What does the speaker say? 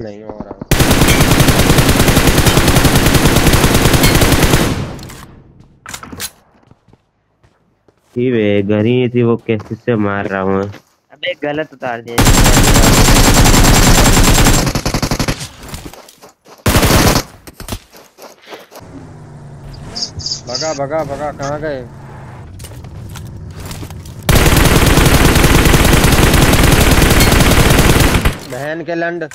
नहीं हो रहा। थी वे घर ही थी वो कैसे से मार रहा हूँ अबे गलत उतार दिया। भगा भगा भगा कहाँ गए? बहन के लंड।